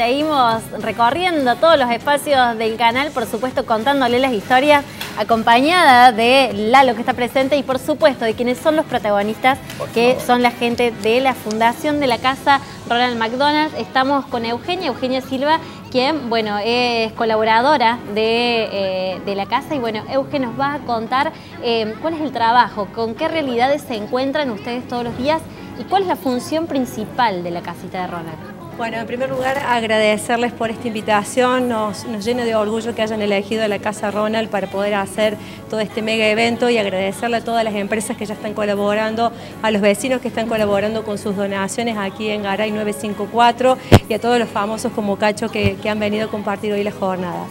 Seguimos recorriendo todos los espacios del canal, por supuesto contándole las historias, acompañada de Lalo que está presente y por supuesto de quienes son los protagonistas, que son la gente de la Fundación de la Casa Ronald McDonald. Estamos con Eugenia, Eugenia Silva, quien, bueno, es colaboradora de, eh, la casa y bueno, Eugenia nos va a contar eh, cuál es el trabajo, con qué realidades se encuentran ustedes todos los días y cuál es la función principal de la casita de Ronald. Bueno, en primer lugar agradecerles por esta invitación, nos, llena de orgullo que hayan elegido la Casa Ronald para poder hacer todo este mega evento y agradecerle a todas las empresas que ya están colaborando, a los vecinos que están colaborando con sus donaciones aquí en Garay 954 y a todos los famosos como Cacho que, que han venido a compartir hoy la jornada.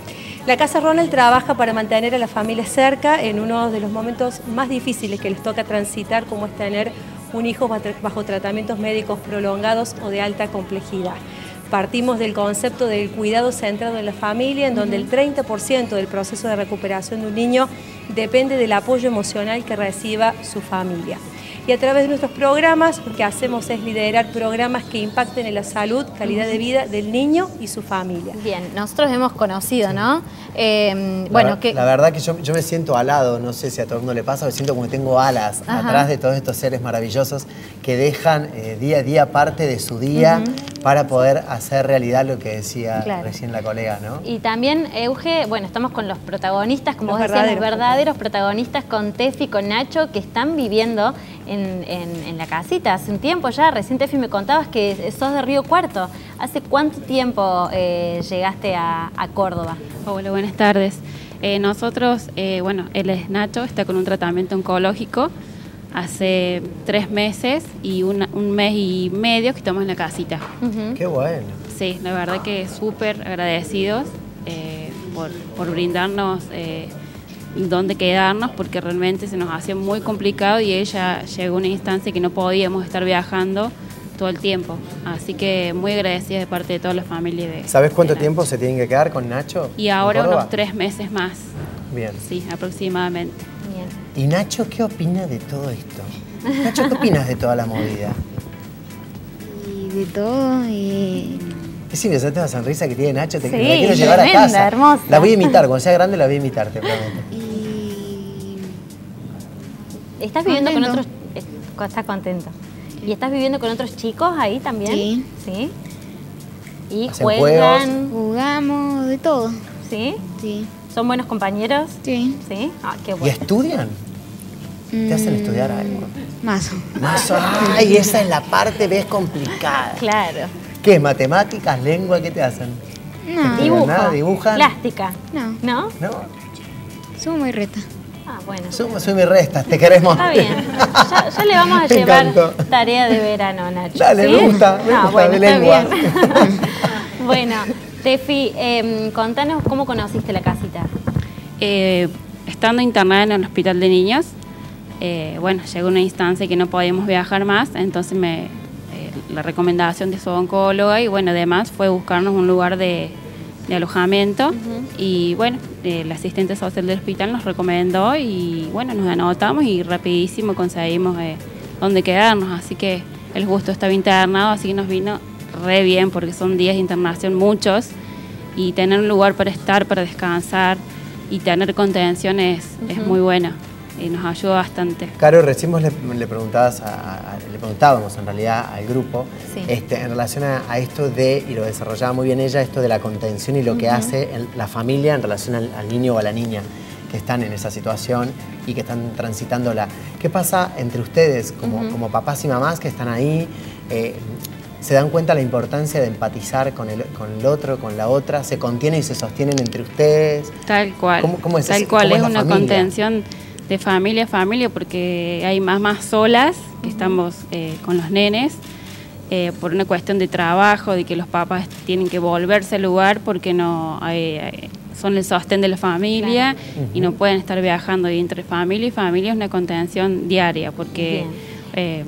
La Casa Ronald trabaja para mantener a la familia cerca en uno de los momentos más difíciles que les toca transitar, como es tener un hijo bajo tratamientos médicos prolongados o de alta complejidad. Partimos del concepto del cuidado centrado en la familia, en donde el 30% del proceso de recuperación de un niño depende del apoyo emocional que reciba su familia y a través de nuestros programas lo que hacemos es liderar programas que impacten en la salud, calidad de vida del niño y su familia. Bien, nosotros hemos conocido, ¿no? Eh, bueno, la, que... la verdad que yo, me siento alado, no sé si a todo el mundo le pasa, me siento como que tengo alas atrás de todos estos seres maravillosos que dejan eh, día a día parte de su día para poder hacer realidad lo que decía recién la colega, ¿no? Y también, Euge, bueno, estamos con los protagonistas, como vos decías, los verdaderos protagonistas con Tefi, con Nacho, que están viviendo en, la casita hace un tiempo ya. Recién Tefi me contabas que sos de Río Cuarto. ¿Hace cuánto tiempo eh, llegaste a, Córdoba? Hola, buenas tardes. Eh, nosotros, eh, bueno, él es Nacho, está con un tratamiento oncológico hace tres meses y un mes y medio que estamos en la casita. Qué bueno. Sí, la verdad que súper agradecidos por, por, brindarnos dónde quedarnos porque realmente se nos hacía muy complicado y ella llegó a una instancia que no podíamos estar viajando todo el tiempo. Así que muy agradecida de parte de toda la familia de ¿Sabes cuánto tiempo se tienen que quedar con Nacho? Y ahora unos tres meses más. Bien. Sí, aproximadamente. Bien. ¿Y Nacho qué opina de todo esto? Nacho, ¿qué opinas de toda la movida? Y de todo, y... Es interesante la sonrisa que tiene Nacho, te la quiero llevar a casa. Hermosa. La voy a imitar, cuando sea grande la voy a imitar, te prometo. ¿Estás viviendo con otros...? Está contento. ¿Y estás viviendo con otros chicos ahí también? Sí. ¿Sí? ¿Y juegan? Jugamos, de todo. ¿Sí? Sí. ¿Son buenos compañeros? Sí. ¿Sí? Ah, qué bueno. ¿Y estudian? ¿Te hacen estudiar algo? Mm, más. Más. Ay, esa es la parte, ves, complicada. Claro. ¿Qué? ¿Matemáticas, lengua? ¿Qué te hacen? No. Dibujo. Nada? ¿Dibujan? Plástica. No. ¿No? ¿No? Soy muy reta. Ah, bueno. Soy, mi restas, te queremos. Está bien. Ya, le vamos a llevar tarea de verano, Nacho. Dale, me gusta, me ah, gusta, bueno, de lengua. bueno, Tefi, em, contanos cómo conociste la casita. Eh, estando internada en el hospital de niños, eh, bueno, llegó una instancia que no podíamos viajar más, entonces me, eh, la recomendación de su oncóloga y bueno, además fue buscarnos un lugar de, de alojamiento. Y bueno, el asistente social del hospital nos recomendó y bueno, nos anotamos y rapidísimo conseguimos eh, dónde quedarnos, así que el gusto estaba internado, así que nos vino re bien porque son días de internación muchos. Y tener un lugar para estar, para descansar y tener contención es, es muy bueno y nos ayuda bastante. Caro, recién le, le, preguntabas le preguntábamos en realidad al grupo este, en relación a, esto de, y lo desarrollaba muy bien ella, esto de la contención y lo que hace la familia en relación al, niño o a la niña que están en esa situación y que están transitándola. ¿Qué pasa entre ustedes como, como papás y mamás que están ahí? Eh, ¿Se dan cuenta la importancia de empatizar con el, con el otro, con la otra? ¿Se contienen y se sostienen entre ustedes? Tal cual. ¿Cómo, es Tal cual, es, una contención de familia a familia porque hay más más solas que estamos eh, con los nenes eh, por una cuestión de trabajo, de que los papás tienen que volverse al lugar porque no son el sostén de la familia y no pueden estar viajando y entre familia y familia es una contención diaria porque eh,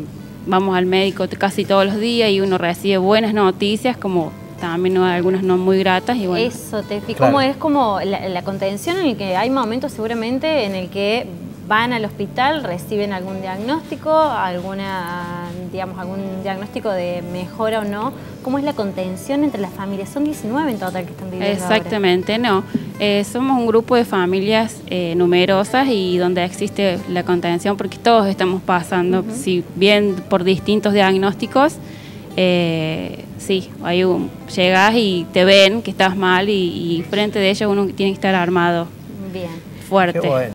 vamos al médico casi todos los días y uno recibe buenas noticias como también algunas no muy gratas. Y bueno. Eso, Tefi, como es como la, la, contención en el que hay momentos seguramente en el que van al hospital, reciben algún diagnóstico, alguna digamos, algún diagnóstico de mejora o no, ¿cómo es la contención entre las familias? Son 19 en total que están viviendo Exactamente, no. Eh, somos un grupo de familias eh, numerosas y donde existe la contención porque todos estamos pasando, si bien por distintos diagnósticos, eh, sí, hay un, llegas y te ven que estás mal y, y frente de ellos uno tiene que estar armado. Bien. Fuerte.